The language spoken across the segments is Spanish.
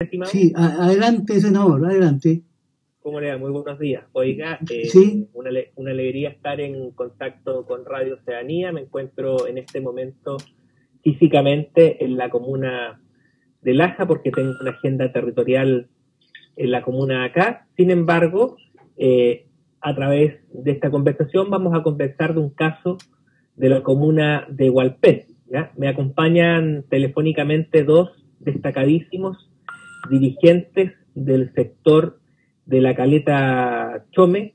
estimado? Sí, adelante, senador, adelante. ¿Cómo le va? Muy buenos días. Oiga, eh, Sí. una, una alegría estar en contacto con Radio Oceanía. Me encuentro en este momento físicamente en la comuna de Laja porque tengo una agenda territorial en la comuna acá. Sin embargo, eh, a través de esta conversación vamos a conversar de un caso de la comuna de Hualpén. Me acompañan telefónicamente dos destacadísimos dirigentes del sector de la caleta Chome,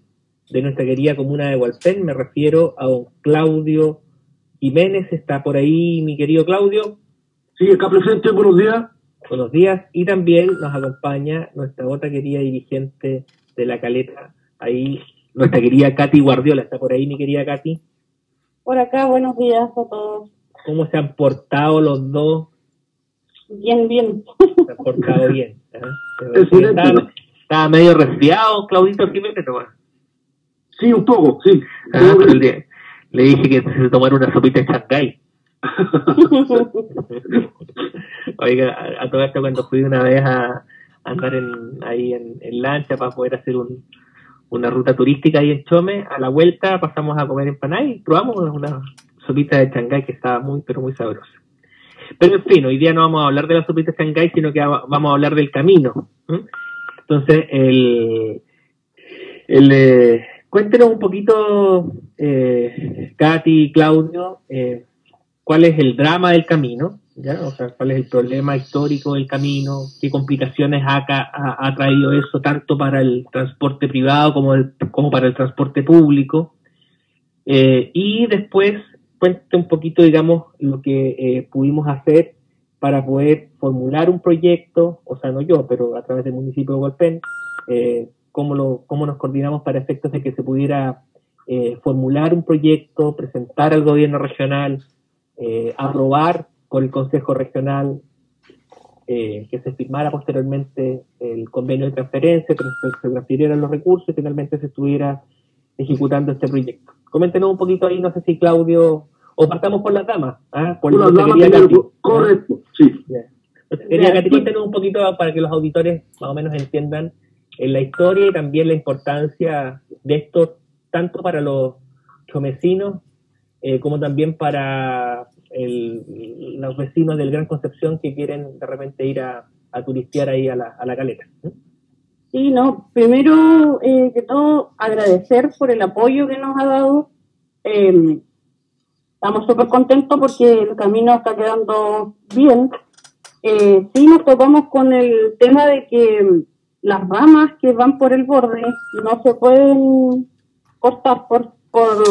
de nuestra querida comuna de Hualpén. Me refiero a don Claudio Jiménez. ¿Está por ahí mi querido Claudio? Sí, acá presente, buenos días. Buenos días. Y también nos acompaña nuestra otra querida dirigente de la caleta, ahí nuestra querida Katy Guardiola. ¿Está por ahí mi querida Katy? Por acá, buenos días a todos. ¿Cómo se han portado los dos? Bien, bien. Se portado bien. Excelente. Estaba, estaba medio resfriado, Claudito Jiménez, ¿no? Sí, un poco, sí. Ah, pero le, le dije que se tomara una sopita de Shanghái. Oiga, a, a todo esto cuando fui una vez a, a andar en, ahí en, en lancha para poder hacer un, una ruta turística ahí en Chome, a la vuelta pasamos a comer empanadas y probamos una sopita de Shanghái que estaba muy, pero muy sabrosa. Pero en fin, hoy día no vamos a hablar de la sopita de Shanghái, sino que va- vamos a hablar del camino. Entonces, el, eh, cuéntenos un poquito, eh, Katy Claudio, eh, cuál es el drama del camino, ¿ya? O sea, cuál es el problema histórico del camino, qué complicaciones ha, ca- ha, ha traído eso tanto para el transporte privado como, el- como para el transporte público. Eh, y después cuente un poquito, digamos, lo que eh, pudimos hacer para poder formular un proyecto, o sea, no yo, pero a través del municipio de Hualpén, eh, cómo, lo, cómo nos coordinamos para efectos de que se pudiera eh, formular un proyecto, presentar al gobierno regional, eh, aprobar por el Consejo Regional, eh, que se firmara posteriormente el convenio de transferencia, que se transfirieran los recursos y finalmente se estuviera ejecutando este proyecto. Coméntenos un poquito ahí, no sé si Claudio, o partamos por las damas, ¿ah? por Una nuestra dama querida primero, Katy, correcto, sí. Quería que te cuenten un poquito para que los auditores más o menos entiendan en la historia y también la importancia de esto, tanto para los chomecinos eh, como también para el- los vecinos del Gran Concepción que quieren de repente ir a, a turistear ahí a la, a la caleta. ¿eh? Sí, no, primero eh, que todo agradecer por el apoyo que nos ha dado. Eh, estamos súper contentos porque el camino está quedando bien. Eh, sí nos topamos con el tema de que las ramas que van por el borde no se pueden cortar por, por,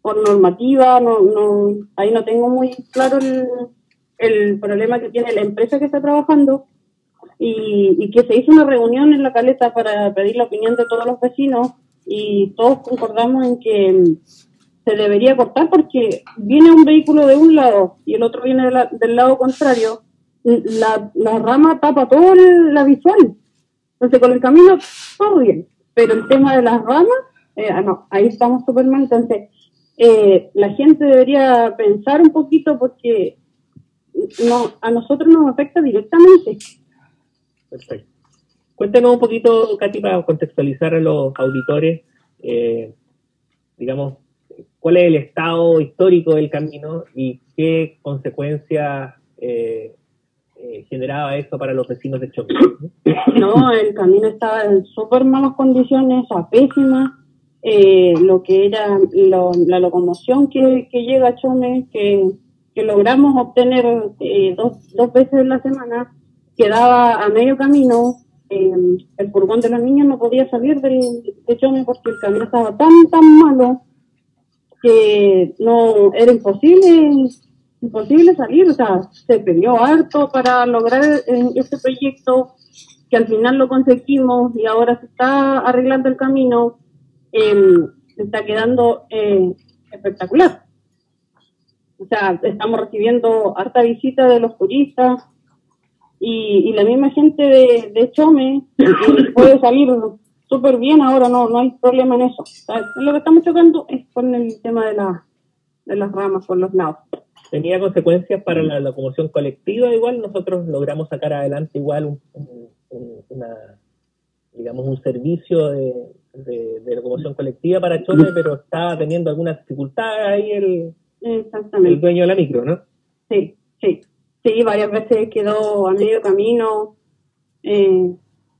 por normativa, no, no, ahí no tengo muy claro el, el problema que tiene la empresa que está trabajando y, y que se hizo una reunión en la caleta para pedir la opinión de todos los vecinos y todos concordamos en que mm, se debería cortar porque viene un vehículo de un lado y el otro viene del lado contrario, la, la rama tapa toda el- la visual. Entonces con el camino todo bien, pero el tema de las ramas, eh, ah, no, ahí estamos súper mal. Entonces eh, la gente debería pensar un poquito porque no, a nosotros nos afecta directamente. Perfecto. Cuéntenos un poquito, Katy, para contextualizar a los auditores, eh, digamos, cuál es el estado histórico del camino y qué consecuencias eh, eh, generaba eso para los vecinos de Chocó. No, el camino estaba en súper malas condiciones, a pésimas. Eh, lo que era lo- la locomoción que, que llega a Chome, que, que logramos obtener eh, dos, dos veces en la semana, quedaba a medio camino. Eh, el furgón de los niños no podía salir del, de Chome porque el camino estaba tan, tan malo que no era imposible imposible salir, o sea, se peleó harto para lograr eh, este proyecto, que al final lo conseguimos y ahora se está arreglando el camino, eh, está quedando eh, espectacular. O sea, estamos recibiendo harta visita de los turistas y, y la misma gente de, de Chome eh, puede salir súper bien ahora, no, no hay problema en eso. Lo que estamos chocando es con el tema de, la, de las ramas por los lados. tenía consecuencias para la locomoción colectiva, igual nosotros logramos sacar adelante igual un, un- un- una, digamos, un servicio de, de- de locomoción colectiva para Chole, pero estaba teniendo algunas dificultades ahí el, el dueño de la micro, ¿no? Sí, sí. Sí, varias veces quedó a medio camino eh,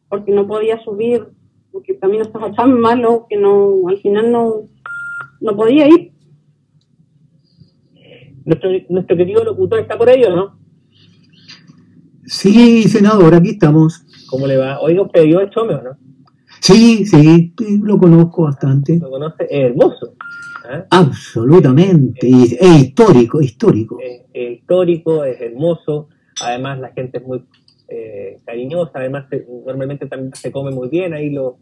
porque no podía subir, porque el camino estaba tan malo que no, al final no, no podía ir. Nuestro, nuestro querido locutor está por ahí, ¿o no? Sí, senador, aquí estamos. ¿Cómo le va? Oiga, usted vio el Chome, ¿o no? Sí, sí, lo conozco bastante. ¿Lo conoce? Es hermoso. ¿Ah? Absolutamente. Es histórico, histórico. histórico, es hermoso, además la gente es muy eh, cariñosa, además se- normalmente también se come muy bien, ahí los,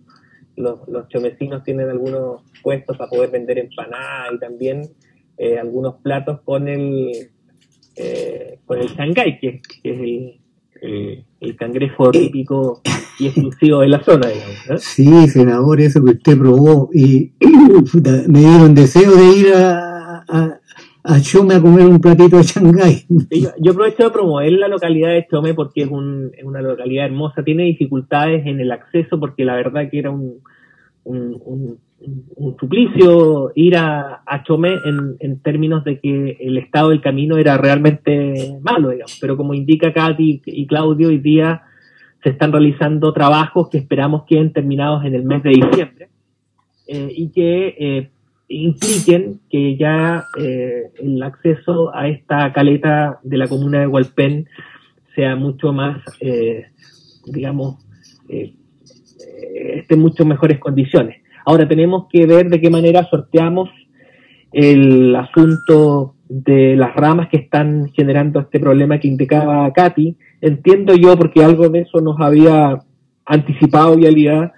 los, los chomecinos tienen algunos puestos para poder vender empanadas y también eh, algunos platos con el eh, con el shanghai, que, que es el, el, el cangrejo típico y exclusivo de la zona, digamos. ¿no? Sí, senador, eso que usted probó. Y me dieron deseo de ir a, a, a Chome a comer un platito de Shanghái. Sí, Yo, yo aprovecho de promover la localidad de Chome porque es, un- es una localidad hermosa. Tiene dificultades en el acceso porque la verdad que era un, un, un- un suplicio ir a, a Chome en, en términos de que el estado del camino era realmente malo, digamos. Pero como indica Katy y Claudio, hoy día se están realizando trabajos que esperamos queden terminados en el mes de diciembre eh, y que eh, impliquen que ya eh, el acceso a esta caleta de la comuna de Hualpén sea mucho más, eh, digamos, esté en mucho mejores condiciones. Ahora tenemos que ver de qué manera sorteamos el asunto de las ramas que están generando este problema que indicaba Katy. Entiendo yo, porque algo de eso nos había anticipado Vialidad,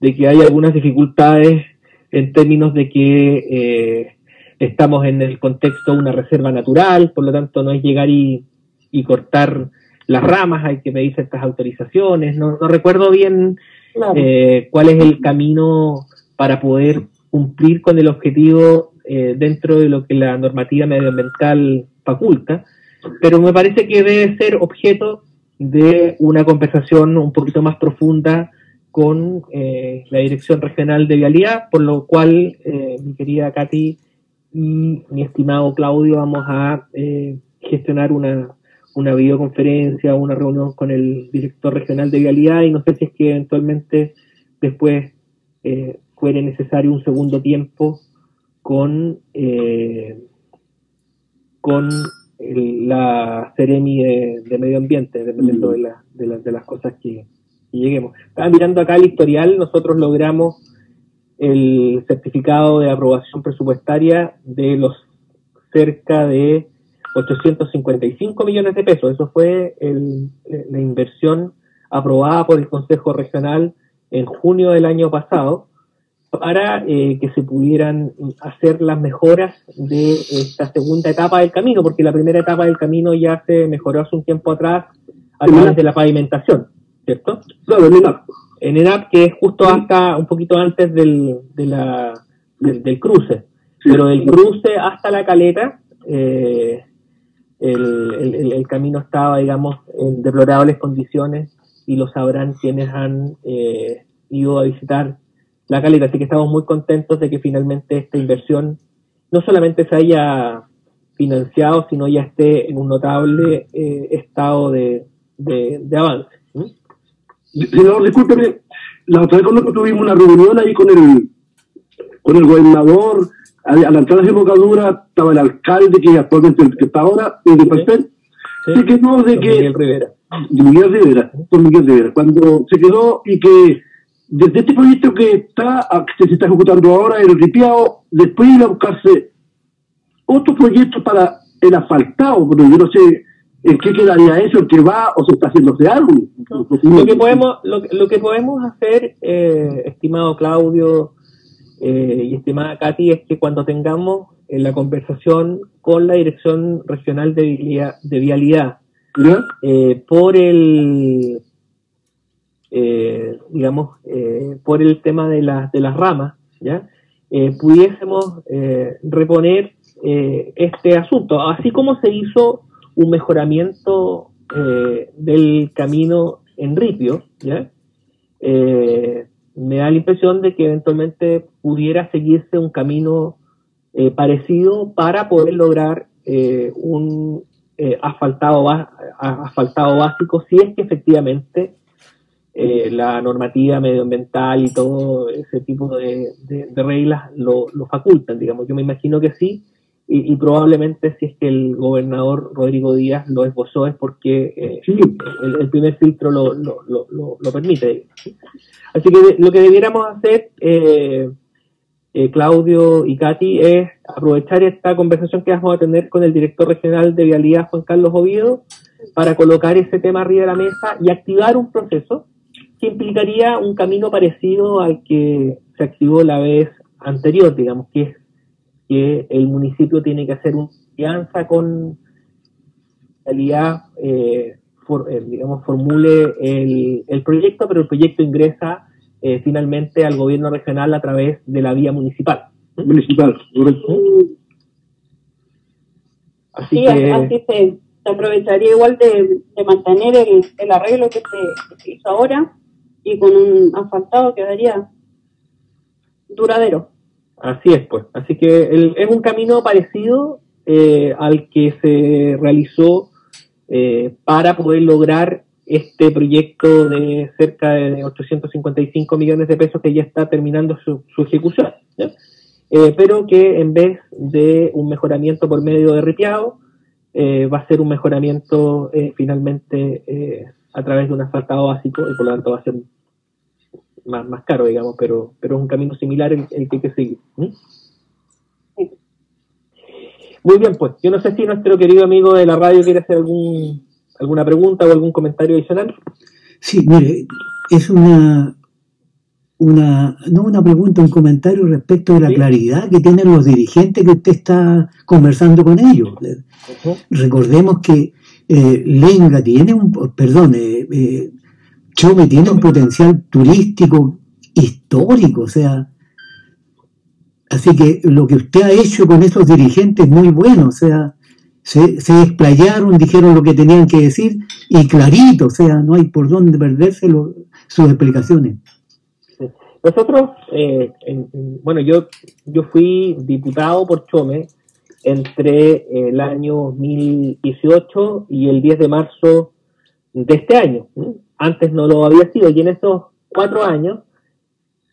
de que hay algunas dificultades en términos de que eh, estamos en el contexto de una reserva natural, por lo tanto no es llegar y, y cortar las ramas, hay que pedir ciertas autorizaciones. No, no recuerdo bien Claro. eh, cuál es el camino para poder cumplir con el objetivo eh, dentro de lo que la normativa medioambiental faculta, pero me parece que debe ser objeto de una conversación un poquito más profunda con eh, la Dirección Regional de Vialidad, por lo cual eh, mi querida Katy y mi estimado Claudio vamos a eh, gestionar una, una videoconferencia, una reunión con el director regional de Vialidad y no sé si es que eventualmente después eh, fuere necesario un segundo tiempo con eh, con el- la Ceremi de, de Medio Ambiente, dependiendo de, la- de, las- de las cosas que, que lleguemos. Estaba mirando acá el historial, nosotros logramos el certificado de aprobación presupuestaria de los cerca de 855 millones de pesos. Eso fue el- la inversión aprobada por el Consejo Regional en junio del año pasado para eh, que se pudieran hacer las mejoras de esta segunda etapa del camino, porque la primera etapa del camino ya se mejoró hace un tiempo atrás a través de la pavimentación, ¿cierto? Claro, en ENAP. En ENAP, que es justo hasta un poquito antes del, de la, del, del cruce, Sí. pero del cruce hasta la caleta, eh, el, el- el- el camino estaba, digamos, en deplorables condiciones y lo sabrán quienes han eh, ido a visitar la caleta. Así que estamos muy contentos de que finalmente esta inversión no solamente se haya financiado, sino ya esté en un notable eh, estado de, de, de avance. ¿Mm? Senador, discúlpeme, la otra vez cuando tuvimos una reunión ahí con el, con el gobernador, a, a la entrada de desembocadura estaba el alcalde que actualmente el que está ahora, el de Palpén, Sí. se quedó de que Miguel Rivera. Miguel Rivera, don Miguel Rivera, cuando se quedó y que desde este proyecto que está que se está ejecutando ahora, el ripiado, después iba a buscarse otro proyecto para el asfaltado, pero yo no sé en qué quedaría eso, el que va o se está haciéndose algo. Lo que podemos, lo, que- lo que podemos hacer, eh, estimado Claudio eh, y estimada Katy, es que cuando tengamos eh, la conversación con la Dirección Regional de Vialidad, de Vialidad eh, por el, eh, digamos, eh, por el tema de, las de las ramas, ¿ya? Eh, pudiésemos eh, reponer este asunto, así como se hizo un mejoramiento del camino en Ripio, ¿ya? Me da la impresión de que eventualmente pudiera seguirse un camino parecido para poder lograr un asfaltado, asfaltado básico si es que efectivamente la normativa medioambiental y todo ese tipo de, reglas lo, lo, facultan, digamos. Yo me imagino que sí, y, probablemente si es que el gobernador Rodrigo Díaz lo esbozó es porque eh, el, primer filtro lo, lo, lo, permite. Así que lo que debiéramos hacer, eh, eh, Claudio y Katy, es aprovechar esta conversación que vamos a tener con el director regional de Vialidad, Juan Carlos Oviedo, para colocar ese tema arriba de la mesa y activar un proceso que implicaría un camino parecido al que se activó la vez anterior, digamos, que es que el municipio tiene que hacer una alianza con realidad, eh, eh, digamos, formule el, proyecto, pero el proyecto ingresa eh, finalmente al gobierno regional a través de la vía municipal. Municipal, Así sí, que... así se, aprovecharía igual de, mantener el, arreglo que se, hizo ahora y con un asfaltado quedaría duradero. Así es, pues. Así que es un camino parecido eh, al que se realizó eh, para poder lograr este proyecto de cerca de 855 millones de pesos que ya está terminando su, ejecución, eh, pero que en vez de un mejoramiento por medio de ripiado, va a ser un mejoramiento finalmente a través de un asfaltado básico y por lo tanto va a ser más, más caro, digamos, pero, pero es un camino similar el, que hay que seguir. Muy bien, pues yo no sé si nuestro querido amigo de la radio quiere hacer algún, alguna pregunta o algún comentario adicional. Sí, mire, es una, una, no una pregunta, un comentario respecto de la claridad que tienen los dirigentes que usted está conversando con ellos. Recordemos que eh, Lenga tiene un, perdón, eh, eh Chome tiene un potencial turístico histórico, o sea, así que lo que usted ha hecho con esos dirigentes es muy bueno, o sea, se, explayaron, dijeron lo que tenían que decir y clarito, o sea, no hay por dónde perderse sus explicaciones. Nosotros, eh, bueno, yo, yo fui diputado por Chome entre el año 2018 y el 10 de marzo de este año antes no lo había sido y en esos cuatro años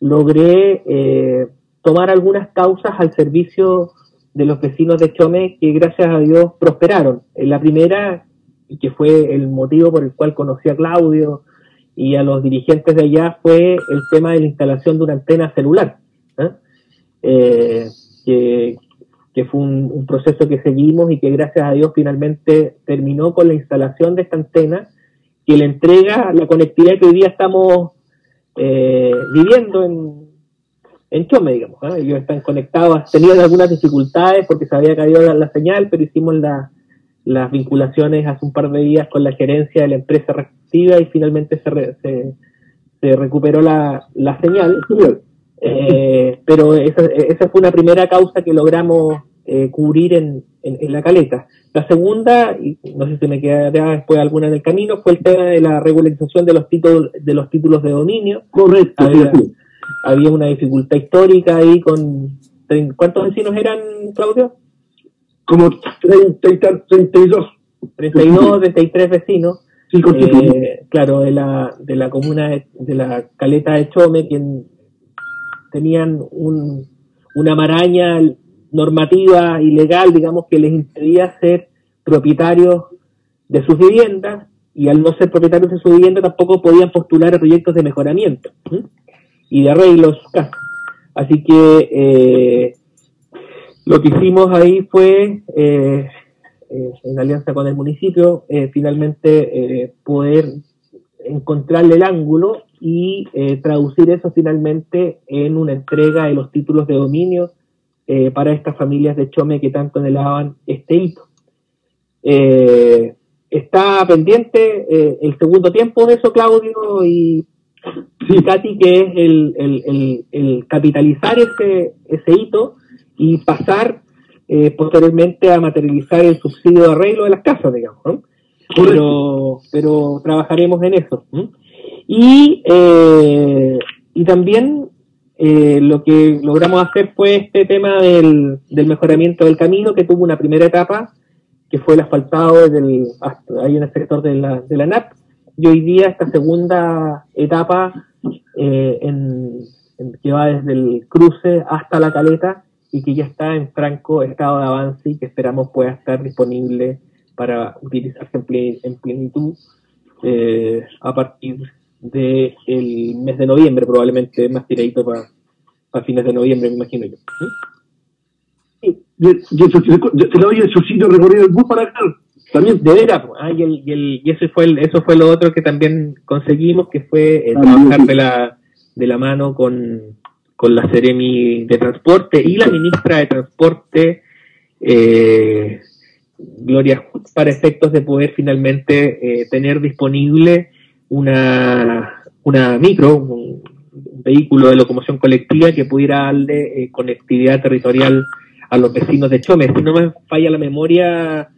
logré eh, tomar algunas causas al servicio de los vecinos de Chome que gracias a Dios prosperaron. La primera, que fue el motivo por el cual conocí a Claudio y a los dirigentes de allá, fue el tema de la instalación de una antena celular, ¿eh? Eh, que, fue un, proceso que seguimos y que gracias a Dios finalmente terminó con la instalación de esta antena que le entrega la conectividad que hoy día estamos eh, viviendo en, en Chome, digamos. Ellos están conectados, tenían algunas dificultades porque se había caído la, señal, pero hicimos las vinculaciones hace un par de días con la gerencia de la empresa reactiva y finalmente se, se, recuperó la, señal. Eh, pero esa, esa fue una primera causa que logramos eh, cubrir en, en, la caleta. La segunda, y no sé si me quedará después alguna en el camino, fue el tema de la regularización de los títulos de los títulos de dominio. Correcto. Había, una dificultad histórica ahí con ¿cuántos vecinos eran, Claudio? Como 30, 32. 32, 33 vecinos. Sí, eh, claro, de la, de la comuna de, la caleta de Chome, quien tenían un, una maraña normativa ilegal, digamos, que les impedía ser propietarios de sus viviendas y al no ser propietarios de su vivienda tampoco podían postular a proyectos de mejoramiento y de arreglos Así que eh, lo que hicimos ahí fue, eh, eh, en alianza con el municipio, finalmente poder encontrarle el ángulo y traducir eso finalmente en una entrega de los títulos de dominio eh, para estas familias de Chome que tanto anhelaban este hito. Eh, está pendiente eh, el segundo tiempo de eso, Claudio y, y Katy, que es el, el, el, capitalizar ese, ese hito y pasar posteriormente a materializar el subsidio de arreglo de las casas, digamos. ¿no? Pero, pero trabajaremos en eso. Y, y también eh, lo que logramos hacer fue este tema del, del, mejoramiento del camino, que tuvo una primera etapa, que fue el asfaltado desde el, ahí en el sector de la, de la NAP, y hoy día esta segunda etapa eh, en, que va desde el cruce hasta la caleta y que ya está en franco estado de avance y que esperamos pueda estar disponible para utilizarse en, plenitud eh, a partir del mes de noviembre, probablemente más tiradito para fines de noviembre, me imagino yo. ¿Sí? Y, y, doy el subsidio recorrido el bus para acá. También de veras, ah, y, el, y, el, y, eso fue el, eso fue lo otro que también conseguimos, que fue eh, trabajar de la, de la mano con, con la Seremi de Transporte y la ministra de Transporte, eh, Gloria, para efectos de poder finalmente eh, tener disponible una, una micro, un, un, vehículo de locomoción colectiva que pudiera darle eh, conectividad territorial a los vecinos de Chome. Si no me falla la memoria,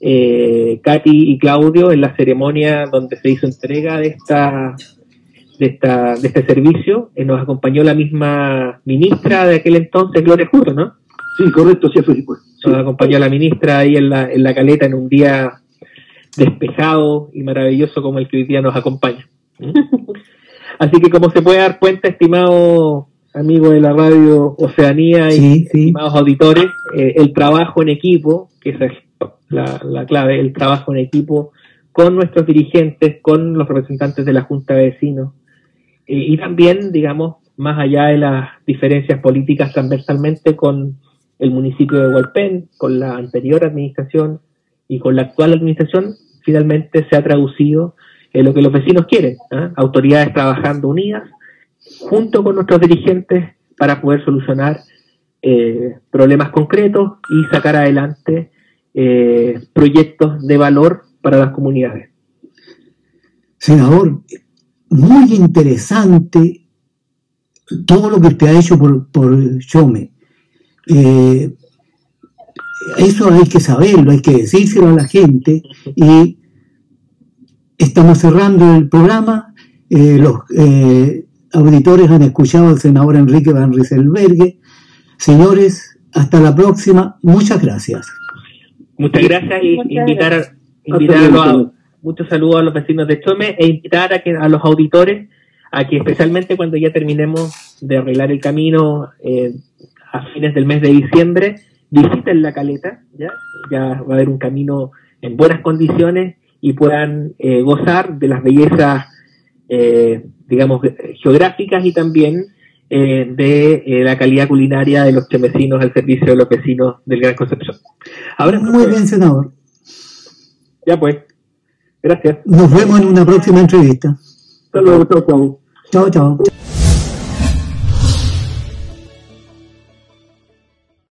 eh, Katy y Claudio en la ceremonia donde se hizo entrega de esta de, esta, de este servicio, eh, nos acompañó la misma ministra de aquel entonces, Gloria Juro, ¿no? Sí, correcto, sí, fue pues. Nos acompañó la ministra ahí en la, en la caleta en un día despejado y maravilloso como el que hoy día nos acompaña. Así que como se puede dar cuenta, estimado amigo de la radio Oceanía y Sí, sí. estimados auditores, eh, el trabajo en equipo, que esa es la, la clave, el trabajo en equipo con nuestros dirigentes, con los representantes de la Junta de Vecinos, eh, y también, digamos, más allá de las diferencias políticas transversalmente con el municipio de Hualpén, con la anterior administración y con la actual administración, finalmente se ha traducido en lo que los vecinos quieren, ¿eh? autoridades trabajando unidas, junto con nuestros dirigentes, para poder solucionar eh, problemas concretos y sacar adelante eh, proyectos de valor para las comunidades. Senador, muy interesante todo lo que usted ha hecho por, por eso hay que saberlo, hay que decírselo a la gente y estamos cerrando el programa. Eh, los eh, auditores han escuchado al senador Enrique Van Rieselbergue. Señores, hasta la próxima. Muchas gracias. Muchas gracias y Muchas invitar, gracias. invitar a los, muchos saludos a los vecinos de Chome e invitar a, que, a los auditores a que especialmente cuando ya terminemos de arreglar el camino eh, a fines del mes de diciembre, visiten la caleta, ¿ya? ya va a haber un camino en buenas condiciones y puedan eh, gozar de las bellezas, eh, digamos, geográficas y también eh, de eh, la calidad culinaria de los chemecinos al servicio de los vecinos del Gran Concepción. Ahora, Muy bien, senador. ya pues, gracias. Nos vemos en una próxima entrevista. Hasta luego, chao, chao. Chao, chao.